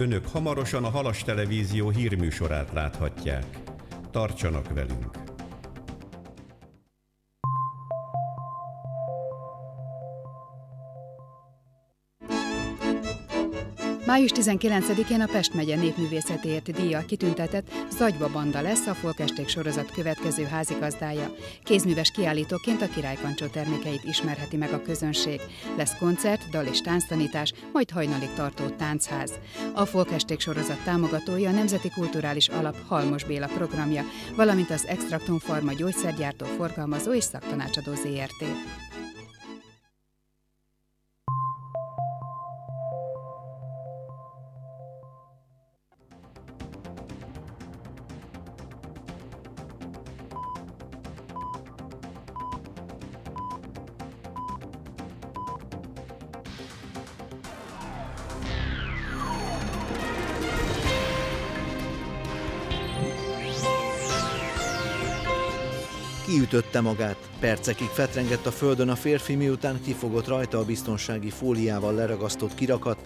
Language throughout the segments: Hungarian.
Önök hamarosan a Halas Televízió hírműsorát láthatják. Tartsanak velünk! Május 19-én a Pest megye népművészetért díja kitüntetett Zagyba Banda lesz a Folkesték sorozat következő házigazdája. Kézműves kiállítóként a királykancsó termékeit ismerheti meg a közönség. Lesz koncert, dal és tánctanítás, majd hajnalig tartó táncház. A Folkesték sorozat támogatója a Nemzeti Kulturális Alap Halmos Béla programja, valamint az Extraktum Pharma gyógyszergyártó forgalmazó és szaktanácsadó ZRT. Kiütötte magát, percekig fetrengett a földön a férfi, miután kifogott rajta a biztonsági fóliával leragasztott kirakat,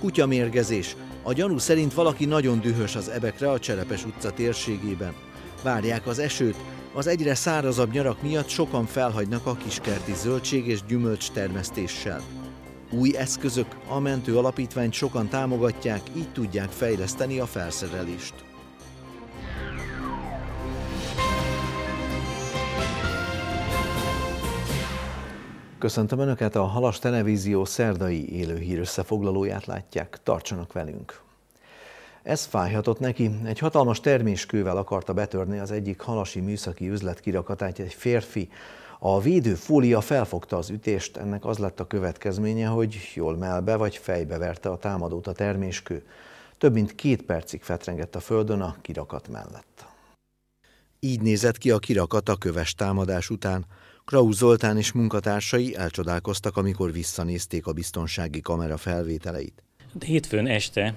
kutyamérgezés. A gyanú szerint valaki nagyon dühös az ebekre a Cserepes utca térségében. Várják az esőt, az egyre szárazabb nyarak miatt sokan felhagynak a kiskerti zöldség és gyümölcs termesztéssel. Új eszközök, a mentő alapítványt sokan támogatják, így tudják fejleszteni a felszerelést. Köszöntöm Önöket, a Halas Televízió szerdai élőhír összefoglalóját látják. Tartsanak velünk! Ez fájhatott neki. Egy hatalmas terméskővel akarta betörni az egyik halasi műszaki üzlet kirakatát egy férfi. A védőfólia felfogta az ütést, ennek az lett a következménye, hogy jól melbe vagy fejbe verte a támadót a terméskő. Több mint két percig fetrengett a földön a kirakat mellett. Így nézett ki a kirakat a köves támadás után. Kraus Zoltán és munkatársai elcsodálkoztak, amikor visszanézték a biztonsági kamera felvételeit. Hétfőn este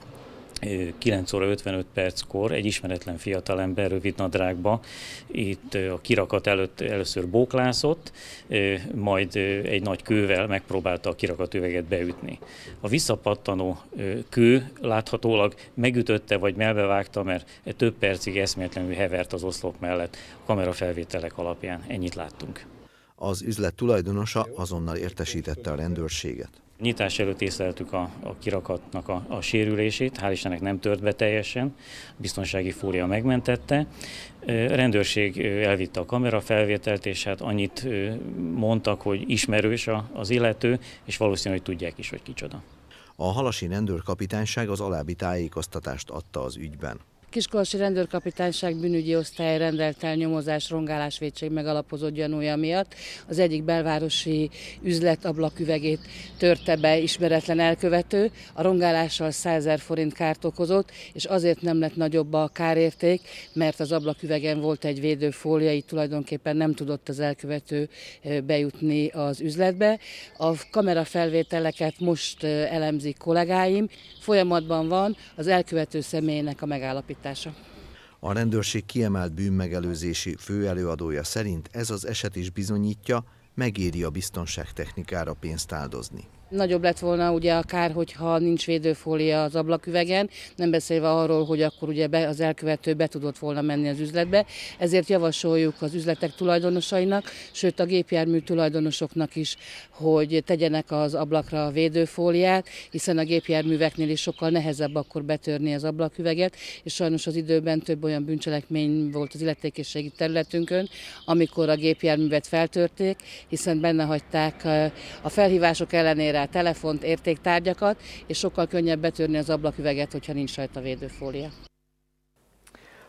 9 óra 55 perckor egy ismeretlen fiatalember rövid nadrágba itt a kirakat előtt először bóklászott, majd egy nagy kővel megpróbálta a kirakat üveget beütni. A visszapattanó kő láthatólag megütötte vagy melbevágta, mert több percig eszméletlenül hevert az oszlop mellett a kamerafelvételek alapján. Ennyit láttunk. Az üzlet tulajdonosa azonnal értesítette a rendőrséget. Nyitás előtt észleltük a, a kirakatnak a, a sérülését, hál' Istennek nem tört be teljesen, a biztonsági fólia megmentette. A rendőrség elvitte a kamerafelvételt, és hát annyit mondtak, hogy ismerős az illető, és valószínűleg tudják is, hogy kicsoda. A halasi rendőrkapitányság az alábbi tájékoztatást adta az ügyben. Kiskolasi rendőrkapitányság bűnügyi osztály rendelt el nyomozás rongálás védség megalapozott gyanúja miatt. Az egyik belvárosi üzlet ablaküvegét törte be ismeretlen elkövető, a rongálással 100 forint kárt okozott, és azért nem lett nagyobb a kárérték, mert az ablaküvegen volt egy védőfólia, így tulajdonképpen nem tudott az elkövető bejutni az üzletbe. A kamerafelvételeket most elemzik kollégáim, folyamatban van az elkövető személynek a megállapítása megállapítása. A rendőrség kiemelt bűnmegelőzési főelőadója szerint ez az eset is bizonyítja, megéri a biztonságtechnikára pénzt áldozni. Nagyobb lett volna ugye a kár, hogyha nincs védőfólia az ablaküvegen, nem beszélve arról, hogy akkor ugye be, az elkövető be tudott volna menni az üzletbe. Ezért javasoljuk az üzletek tulajdonosainak, sőt a gépjármű tulajdonosoknak is, hogy tegyenek az ablakra a védőfóliát, hiszen a gépjárműveknél is sokkal nehezebb akkor betörni az ablaküveget, és sajnos az időben több olyan bűncselekmény volt az illetékességi területünkön, amikor a gépjárművet feltörték, hiszen benne hagyták a felhívások ellenére rá telefont, értéktárgyakat, és sokkal könnyebb betörni az ablaküveget, hogyha nincs rajta védőfólia.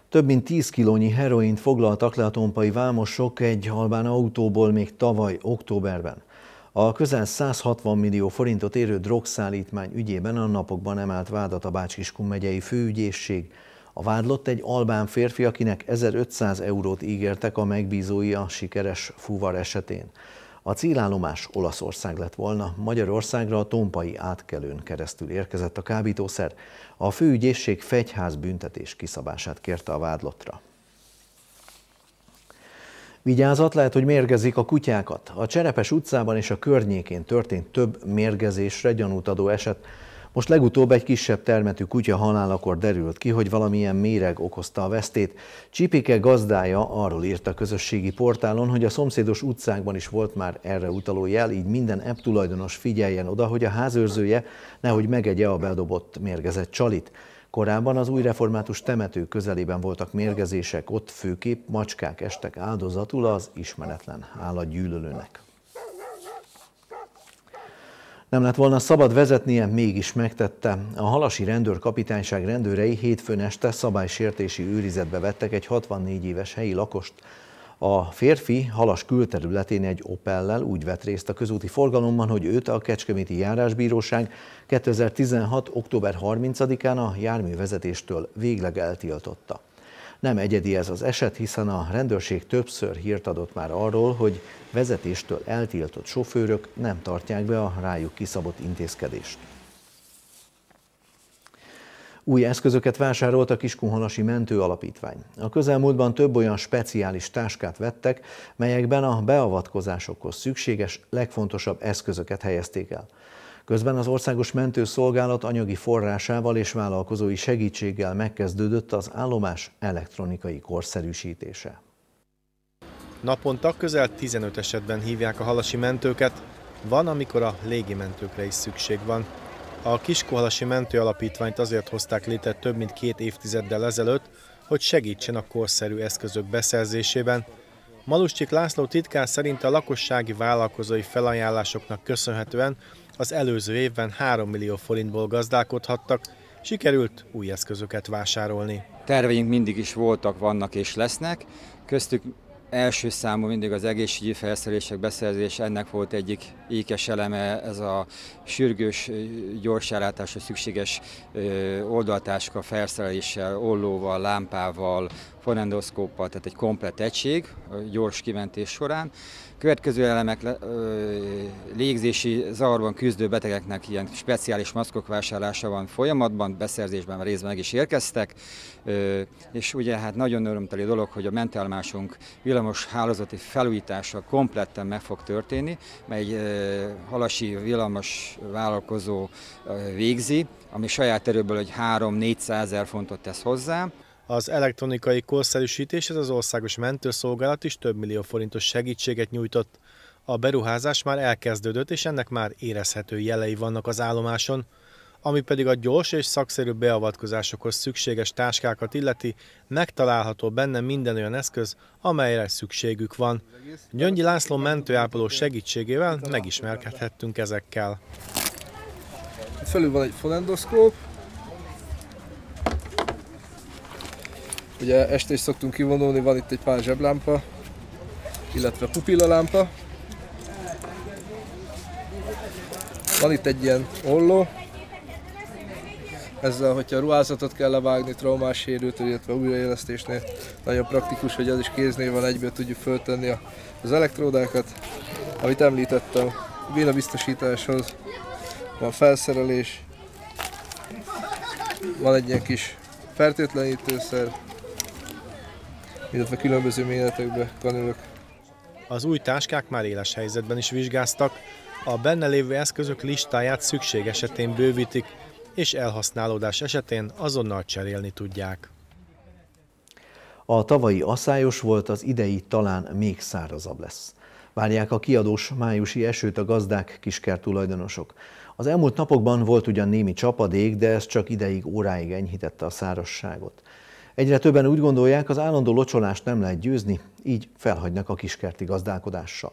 Több mint 10 kilónyi heroint foglaltak le a tompai vámosok egy albán autóból még tavaly októberben. A közel 160 millió forintot érő drogszállítmány ügyében a napokban emelt vádat a Bácskiskun megyei főügyészség. A vádlott egy albán férfi, akinek 1500 eurót ígértek a megbízói a sikeres fuvar esetén. A célállomás Olaszország lett volna, Magyarországra a Tompai átkelőn keresztül érkezett a kábítószer. A főügyészség fegyház büntetés kiszabását kérte a vádlottra. Vigyázat, lehet, hogy mérgezik a kutyákat. A Cserepes utcában és a környékén történt több mérgezésre gyanút adó eset. Most legutóbb egy kisebb termetű kutya halálakor derült ki, hogy valamilyen méreg okozta a vesztét. Csipike gazdája arról írt a közösségi portálon, hogy a szomszédos utcákban is volt már erre utaló jel, így minden ebb tulajdonos figyeljen oda, hogy a házőrzője nehogy megegye a bedobott mérgezett csalit. Korábban az új református temető közelében voltak mérgezések, ott főképp macskák estek áldozatul az ismeretlen állatgyűlölőnek. Nem lett volna szabad vezetnie, mégis megtette. A halasi rendőrkapitányság rendőrei hétfőn este szabálysértési őrizetbe vettek egy 64 éves helyi lakost. A férfi halas külterületén egy Opellel úgy vett részt a közúti forgalomban, hogy őt a Kecskeméti Járásbíróság 2016. október 30-án a járművezetéstől végleg eltiltotta. Nem egyedi ez az eset, hiszen a rendőrség többször hírt adott már arról, hogy vezetéstől eltiltott sofőrök nem tartják be a rájuk kiszabott intézkedést. Új eszközöket vásárolt a Kiskunhalasi Mentő Alapítvány. A közelmúltban több olyan speciális táskát vettek, melyekben a beavatkozásokhoz szükséges legfontosabb eszközöket helyezték el. Közben az Országos Mentőszolgálat anyagi forrásával és vállalkozói segítséggel megkezdődött az állomás elektronikai korszerűsítése. Naponta közel 15 esetben hívják a halasi mentőket, van, amikor a légimentőkre is szükség van. A Kiskohalasi Mentő Alapítványt azért hozták létre több mint két évtizeddel ezelőtt, hogy segítsen a korszerű eszközök beszerzésében. Maluscsik László titkár szerint a lakossági vállalkozói felajánlásoknak köszönhetően az előző évben 3 millió forintból gazdálkodhattak, sikerült új eszközöket vásárolni. Terveink mindig is voltak, vannak és lesznek, köztük első számú mindig az egészségügyi felszerelések beszerzése, ennek volt egyik ékes eleme, ez a sürgős, gyors ellátásra szükséges oldaltáska felszereléssel, ollóval, lámpával, fonendoszkóppal, tehát egy komplet egység gyors kimentés során. Következő elemek légzési zavarban küzdő betegeknek ilyen speciális maszkok vásárlása van folyamatban, beszerzésben részben meg is érkeztek, és ugye hát nagyon örömteli dolog, hogy a mentállomásunk villamos hálózati felújítása kompletten meg fog történni, mely egy halasi villamos vállalkozó végzi, ami saját erőből egy 3-400 ezer fontot tesz hozzá. Az elektronikai korszerűsítéshez az Országos Mentőszolgálat is több millió forintos segítséget nyújtott. A beruházás már elkezdődött, és ennek már érezhető jelei vannak az állomáson. Ami pedig a gyors és szakszerű beavatkozásokhoz szükséges táskákat illeti, megtalálható benne minden olyan eszköz, amelyre szükségük van. Gyöngyi László mentőápoló segítségével megismerkedhettünk ezekkel. Felül van egy fonendoszkóp, Ugye este is szoktunk kivonulni, van itt egy pár zseblámpa, illetve pupillalámpa. Van itt egy ilyen olló, ezzel, hogyha ruházatot kell levágni, traumás sérült, illetve újraélesztésnél nagyon praktikus, hogy az is kéznél van, egyből tudjuk föltenni az elektródákat. Amit említettem, vina biztosításhoz van felszerelés, van egy ilyen kis fertőtlenítőszer, illetve különböző méretekbe kanülök. Az új táskák már éles helyzetben is vizsgáztak, a benne lévő eszközök listáját szükség esetén bővítik, és elhasználódás esetén azonnal cserélni tudják. A tavalyi asszályos volt, az idei talán még szárazabb lesz. Várják a kiadós májusi esőt a gazdák, kiskert tulajdonosok. Az elmúlt napokban volt ugyan némi csapadék, de ez csak ideig, óráig enyhítette a szárasságot. Egyre többen úgy gondolják, az állandó locsolást nem lehet győzni, így felhagynak a kiskerti gazdálkodással.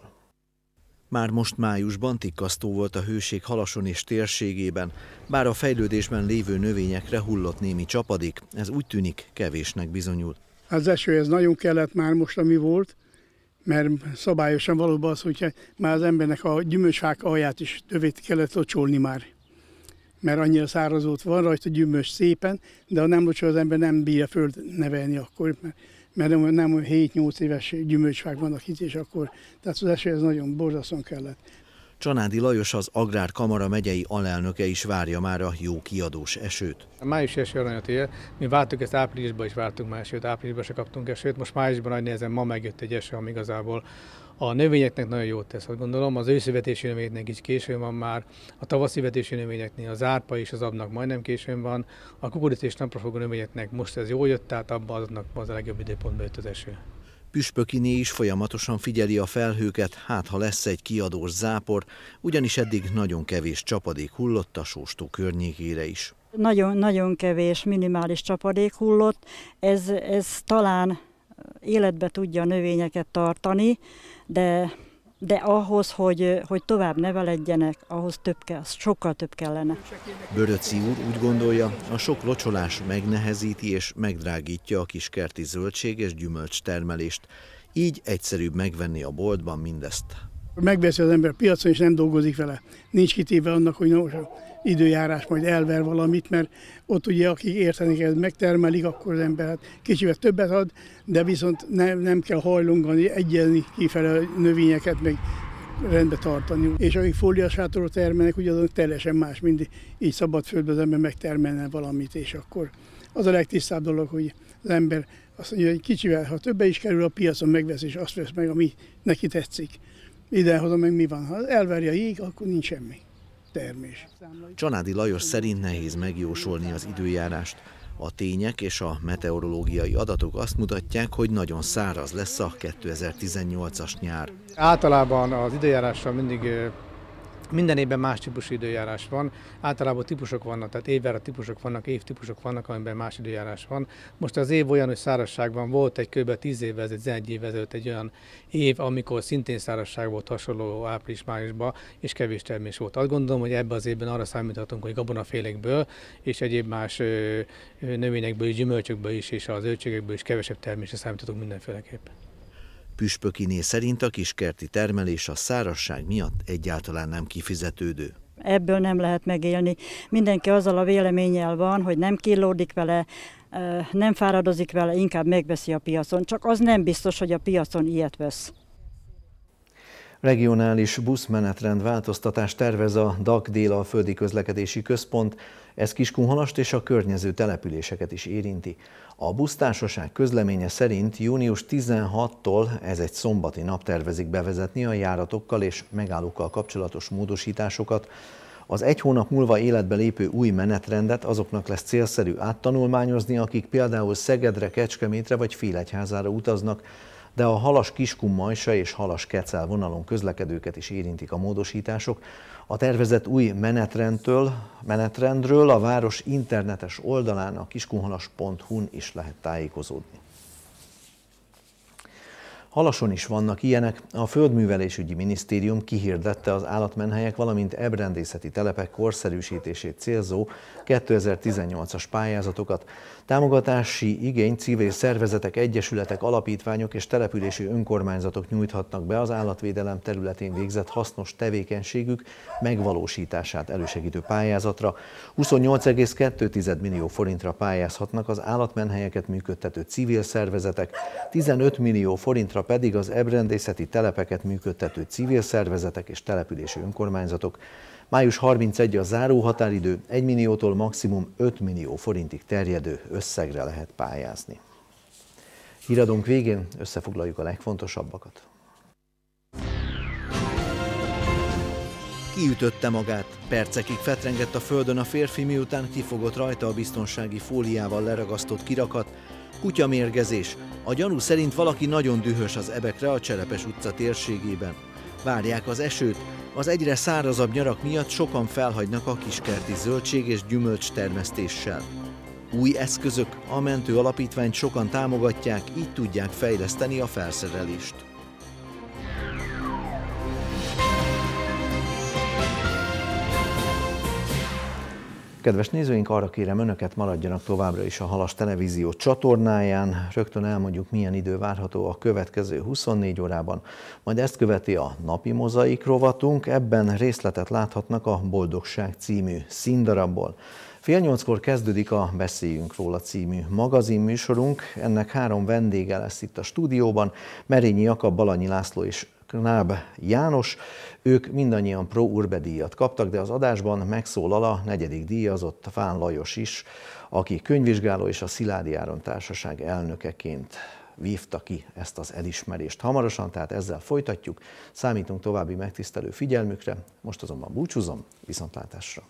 Már most májusban tikkasztó volt a hőség halason és térségében, bár a fejlődésben lévő növényekre hullott némi csapadék, ez úgy tűnik kevésnek bizonyul. Az eső ez nagyon kellett már most, ami volt, mert szabályosan valóban az, hogy már az embernek a gyümölcsfák alját is tövét kellett locsolni már mert annyira szárazót van rajta gyümölcs szépen, de ha nem bocsol, az ember nem bírja föld nevelni akkor, mert, mert nem, nem 7-8 éves gyümölcsfák vannak itt, és akkor, tehát az eső ez nagyon borzasztóan kellett. Csanádi Lajos az Agrárkamara megyei alelnöke is várja már a jó kiadós esőt. A május eső aranyat él. Mi vártuk ezt áprilisban is vártunk már esőt, áprilisban se kaptunk esőt. Most májusban nagy nehezen ma megjött egy eső, ami igazából A növényeknek nagyon jót tesz, azt gondolom, az őszivetési növényeknek is későn van már, a tavaszi vetési növényeknél az árpa és az abnak majdnem későn van, a kukoric és naprafogó növényeknek most ez jól jött, tehát abban aznak az a legjobb időpontban jött az eső. Püspökiné is folyamatosan figyeli a felhőket, hát ha lesz egy kiadós zápor, ugyanis eddig nagyon kevés csapadék hullott a sóstó környékére is. Nagyon, nagyon kevés, minimális csapadék hullott, ez, ez talán életbe tudja a növényeket tartani, de de ahhoz, hogy, hogy tovább neveledjenek, ahhoz több kell, sokkal több kellene. Böröci úr úgy gondolja, a sok locsolás megnehezíti és megdrágítja a kiskerti zöldség és gyümölcs termelést. Így egyszerűbb megvenni a boltban mindezt. Megveszi az ember piacon, és nem dolgozik vele. Nincs kitéve annak, hogy no, időjárás majd elver valamit, mert ott ugye akik értenek, ez megtermelik, akkor az ember hát kicsivel többet ad, de viszont nem, nem kell hajlongani, egyenni kifele növényeket, meg rendbe tartani. És akik fóliasátorot termelnek, ugye azon teljesen más, mint így szabad földben az ember megtermelne valamit, és akkor az a legtisztább dolog, hogy az ember azt mondja, hogy kicsivel, ha többe is kerül a piacon, megvesz, és azt vesz meg, ami neki tetszik. Idehozom meg mi van. Ha elverje a jég, akkor nincs semmi termés. Csanádi Lajos szerint nehéz megjósolni az időjárást. A tények és a meteorológiai adatok azt mutatják, hogy nagyon száraz lesz a 2018-as nyár. Általában az időjárással mindig minden évben más típusú időjárás van, általában típusok vannak, tehát évjárat típusok vannak, évtípusok vannak, amiben más időjárás van. Most az év olyan, hogy szárazságban volt egy kb. 10 évvel ezelőtt, egy év ezelőtt egy olyan év, amikor szintén szárazság volt hasonló április-májusban, és kevés termés volt. Azt gondolom, hogy ebben az évben arra számíthatunk, hogy gabonafélekből és egyéb más növényekből, gyümölcsökből is, és az zöldségekből is kevesebb termésre számíthatunk mindenféleképpen. Püspökiné szerint a kiskerti termelés a szárasság miatt egyáltalán nem kifizetődő. Ebből nem lehet megélni. Mindenki azzal a véleménnyel van, hogy nem killódik vele, nem fáradozik vele, inkább megveszi a piacon. Csak az nem biztos, hogy a piacon ilyet vesz. Regionális buszmenetrend változtatást tervez a DAK Dél-Alföldi Közlekedési Központ, ez Kiskunhalast és a környező településeket is érinti. A busztársaság közleménye szerint június 16-tól, ez egy szombati nap tervezik bevezetni a járatokkal és megállókkal kapcsolatos módosításokat. Az egy hónap múlva életbe lépő új menetrendet azoknak lesz célszerű áttanulmányozni, akik például Szegedre, Kecskemétre vagy Félegyházára utaznak, de a Halas Kiskun Majsa és Halas Kecel vonalon közlekedőket is érintik a módosítások. A tervezett új menetrendtől, menetrendről a város internetes oldalán a kiskunhalas.hu-n is lehet tájékozódni. Halason is vannak ilyenek. A Földművelésügyi Minisztérium kihirdette az állatmenhelyek, valamint ebrendészeti telepek korszerűsítését célzó 2018-as pályázatokat. Támogatási igény civil szervezetek, egyesületek, alapítványok és települési önkormányzatok nyújthatnak be az állatvédelem területén végzett hasznos tevékenységük megvalósítását elősegítő pályázatra. 28,2 millió forintra pályázhatnak az állatmenhelyeket működtető civil szervezetek, 15 millió forintra pedig az ebrendészeti telepeket működtető civil szervezetek és települési önkormányzatok. Május 31 a záró határidő, 1 milliótól maximum 5 millió forintig terjedő összegre lehet pályázni. Híradónk végén összefoglaljuk a legfontosabbakat. Kiütötte magát. Percekig fetrengett a földön a férfi, miután kifogott rajta a biztonsági fóliával leragasztott kirakat. Kutyamérgezés. A gyanú szerint valaki nagyon dühös az ebekre a Cserepes utca térségében. Várják az esőt, az egyre szárazabb nyarak miatt sokan felhagynak a kiskerti zöldség és gyümölcs termesztéssel. Új eszközök, a mentő alapítványt sokan támogatják, így tudják fejleszteni a felszerelést. Kedves nézőink, arra kérem önöket, maradjanak továbbra is a Halas Televízió csatornáján. Rögtön elmondjuk, milyen idő várható a következő 24 órában. Majd ezt követi a napi mozaik rovatunk. Ebben részletet láthatnak a Boldogság című színdarabból. Fél nyolckor kezdődik a Beszéljünk róla című magazinműsorunk. Ennek három vendége lesz itt a stúdióban. Merényi Jakab, Balanyi László és Knáb János. Ők mindannyian Pro Urbe díjat kaptak, de az adásban megszólal a negyedik díjazott Fán Lajos is, aki könyvvizsgáló és a Sziládi Áron Társaság elnökeként vívta ki ezt az elismerést. Hamarosan tehát ezzel folytatjuk, számítunk további megtisztelő figyelmükre, most azonban búcsúzom, viszontlátásra!